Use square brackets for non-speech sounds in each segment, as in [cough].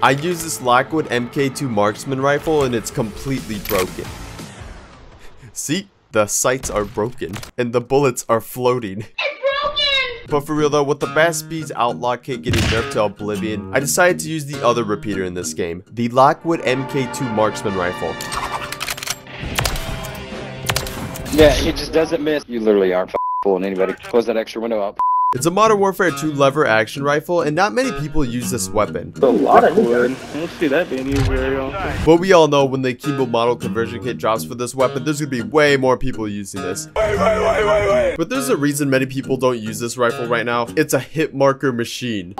I use this Lockwood MK2 marksman rifle and it's completely broken. See? The sights are broken and the bullets are floating. It's broken! But for real though, with the Bas-B's Outlaw kit getting nerfed to oblivion, I decided to use the other repeater in this game, the Lockwood MK2 Marksman Rifle. Yeah, he just doesn't miss. You literally aren't fooling anybody. Close that extra window up. It's a Modern Warfare 2 lever action rifle, and not many people use this weapon. The Lockwood. I don't see that being used very often. But we all know when the Kimbo model conversion kit drops for this weapon, there's gonna be way more people using this. Wait, wait, wait, wait, wait. But there's a reason many people don't use this rifle right now. It's a hit marker machine.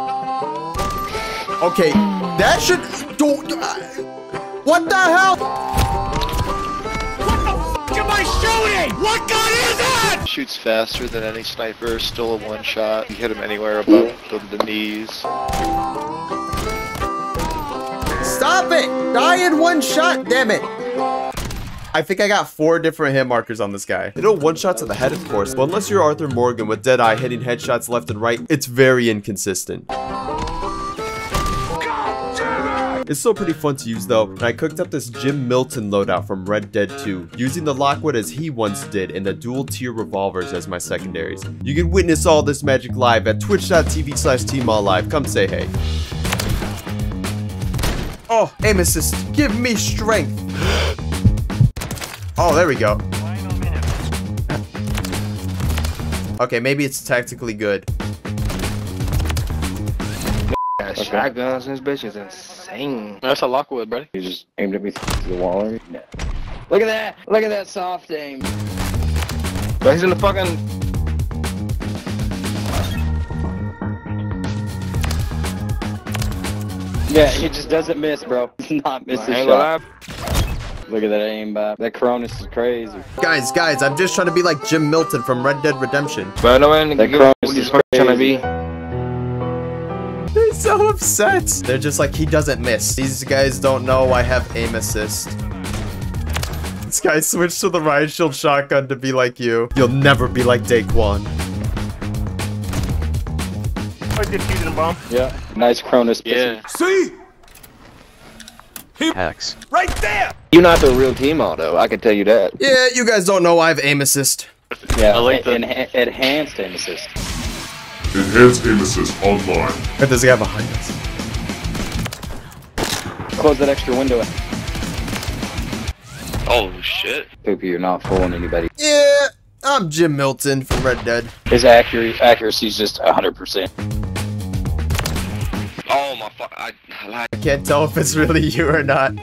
Okay, that should... Don't... Uh, what the hell? Am I shooting? What gun is it? Shoots faster than any sniper, still a one shot. You hit him anywhere above the, the knees. Stop it! Die in one shot, damn it! I think I got four different hit markers on this guy. It'll one shot to the head, of course, but unless you're Arthur Morgan with Deadeye hitting headshots left and right, it's very inconsistent. It's still pretty fun to use though, and I cooked up this Jim Milton loadout from Red Dead 2, using the Lockwood as he once did and the dual TYR revolvers as my secondaries. You can witness all this magic live at twitch.tv slash live. Come say hey. Oh, aim assist. Give me strength. [gasps] oh, there we go. Okay, maybe it's tactically good. Shotguns in this bitch is insane. That's a Lockwood, buddy. You just aimed at me through the wall. Or... No. Look at that! Look at that soft aim. But he's in the fucking. Yeah, he just doesn't miss, bro. [laughs] He's not missing shot. Look at that aim, Bob. That Cronus is crazy. Guys, guys, I'm just trying to be like Jim Milton from Red Dead Redemption. But no man, that Cronus is crazy. Trying to be. They're [laughs] so upset. They're just like, he doesn't miss. These guys don't know I have aim assist. This guy switched to the riot shield shotgun to be like you. You'll never be like Daquan. I defusing a bomb. Yeah. Nice Cronus. Yeah. See? Hex. Right there! You're not the real team auto, I can tell you that. Yeah, you guys don't know I have aim assist. Yeah, I like the- enha enhanced aim assist. Enhanced aim assist online. There's this guy behind us. Close that extra window. Oh shit. Poopy, you're not fooling anybody. Yeah, I'm Jim Milton from Red Dead. His accuracy accuracy is just 100%. Oh my fuck. I, I lied. I can't tell if it's really you or not.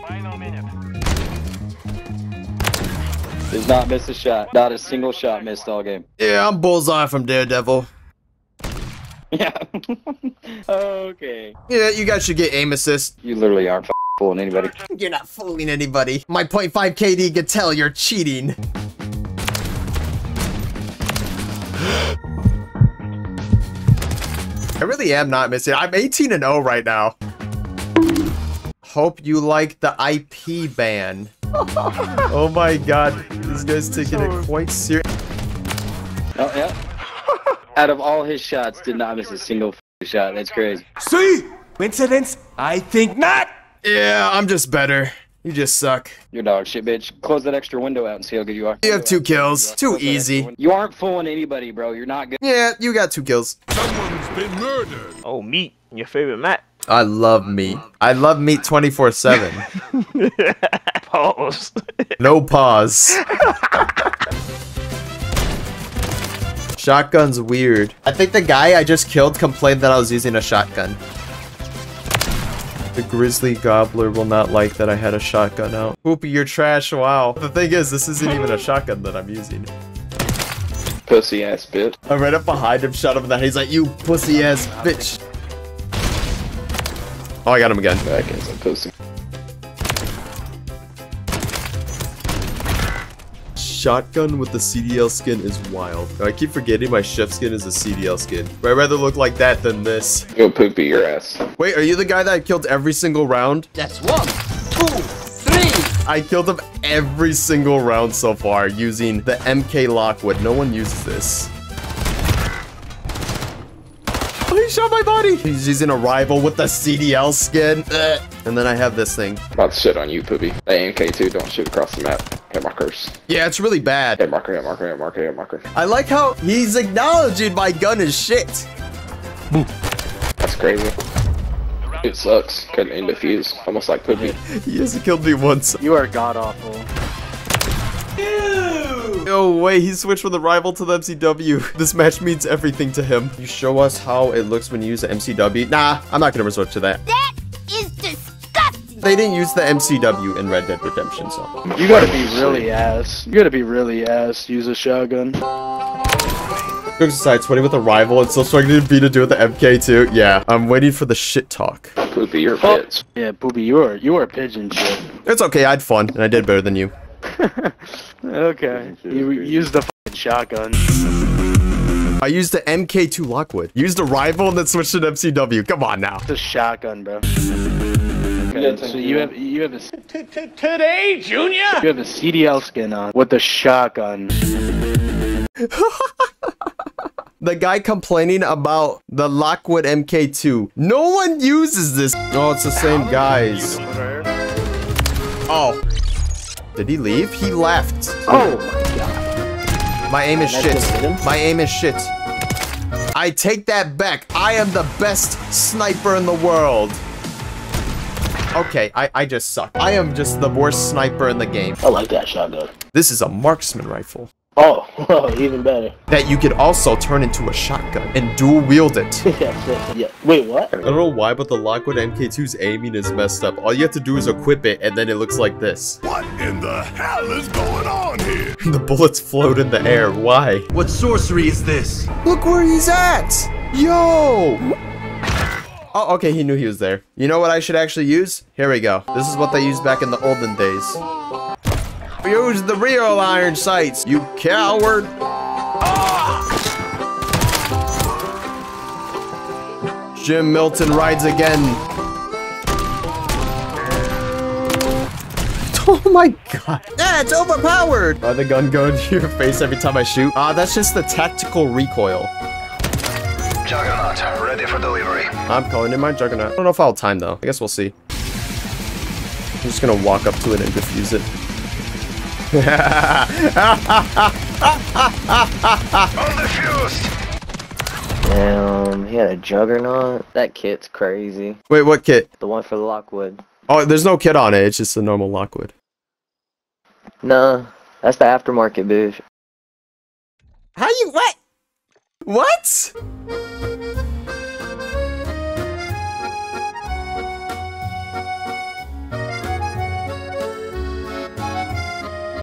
Does not miss a shot. Not a single shot missed all game. Yeah, I'm Bullseye from Daredevil. Yeah. [laughs] okay. Yeah, you guys should get aim assist. You literally aren't fooling anybody. You're not fooling anybody. My .5 KD can tell you're cheating. [gasps] I really am not missing. I'm 18 and 0 right now. Hope you like the IP ban. [laughs] oh my god, this guy's taking it quite serious. Oh, yeah. Out of all his shots, did not miss a single shot. That's crazy. See? Coincidence? I think not. Yeah, I'm just better. You just suck. You're dog shit, bitch. Close that extra window out and see how good you are. You have two kills. Too Close easy. You aren't fooling anybody, bro. You're not good. Yeah, you got two kills. Someone's been murdered. Oh, meat. Your favorite Matt. I love meat. I love meat 24-7. [laughs] Pause. No pause. [laughs] Shotgun's weird. I think the guy I just killed complained that I was using a shotgun. The Grizzly Gobbler will not like that I had a shotgun out. Poopy, you're trash, wow. The thing is, this isn't even a shotgun that I'm using. Pussy ass bitch. I ran up behind him, shot him in the head. He's like, you pussy ass bitch. Oh, I got him again. Back in some pussy. Shotgun with the CDL skin is wild. I keep forgetting my chef skin is a CDL skin. But I'd rather look like that than this. Go poopy your ass. Wait, are you the guy that I killed every single round? That's one, two, three. I killed him every single round so far using the MK Lockwood. No one uses this. Shot my body. He's using a rival with the CDL skin. Ugh. And then I have this thing. About to shit on you, Poopy. That MK2, don't shoot across the map. Hit markers. Yeah, it's really bad. Hit marker, hit marker, hit marker, hit marker. I like how he's acknowledging my gun is shit. That's crazy. It sucks. Couldn't end defuse. Almost like Poopy. [laughs] He hasn't killed me once. You are god awful. No way, he switched from the rival to the MCW. [laughs] This match means everything to him. You show us how it looks when you use the MCW. Nah, I'm not gonna resort to that. That is disgusting. They didn't use the MCW in Red Dead Redemption, so. You gotta be really ass. You gotta be really ass. Use a shotgun. Goes aside 20 with a rival and still struggling to beat a dude with the MK2. Yeah, I'm waiting for the shit talk. Poopy, you're oh. a bitch. Yeah, Poopy, you are you are pigeon shit. It's okay, I had fun, and I did better than you. [laughs] okay. You used the fucking shotgun. I used the MK2 Lockwood. Used a rival and then switched to MCW. Come on now. The shotgun, bro. Okay, so you have you have a Today, Junior! you have a CDL skin on with the shotgun. [laughs] The guy complaining about the Lockwood MK2. No one uses this. Oh, it's the same guys. Oh. Did he leave? He left. Oh my god. My aim is shit. just hit him? My aim is shit. I take that back. I am the best sniper in the world. Okay, I, I just suck. I am just the worst sniper in the game. I like that shotgun. This is a marksman rifle Oh, [laughs] even better. that you could also turn into a shotgun and dual wield it. [laughs] yeah, yeah. Wait, what? I don't know why, but the Lockwood MK2's aiming is messed up. All you have to do is equip it, and then it looks like this. What in the hell is going on here? [laughs] the bullets float in the air. Why? What sorcery is this? Look where he's at! Yo! Oh, okay, he knew he was there. You know what I should actually use? Here we go. This is what they used back in the olden days. Use the real iron sights, you coward! Jim Milton rides again. [laughs] Oh my god. Yeah, it's overpowered! Why the gun go into your face every time I shoot? Ah, that's just the tactical recoil. Juggernaut, ready for delivery. I'm calling in my Juggernaut. I don't know if I'll time though. I guess we'll see. I'm just gonna walk up to it and defuse it. Undefused! Damn, he had a juggernaut. That kit's crazy. Wait, what kit? The one for the Lockwood. Oh, there's no kit on it. It's just a normal Lockwood. Nah, that's the aftermarket bitch. How you what? What?